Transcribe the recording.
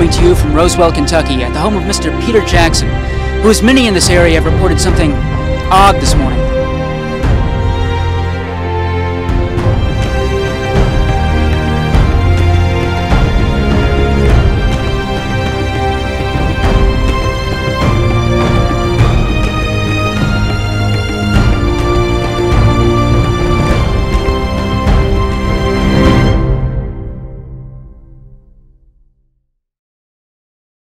coming to you from Rosewell, Kentucky, at the home of Mr. Peter Jackson, who, as many in this area, have reported something odd this morning.